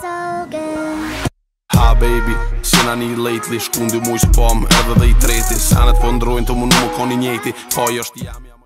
so good Ha baby, sëna një lejtli, shkundi mu i edhe dhe i treti Sanet po të mu më koni njëti, po jo shtë jam jam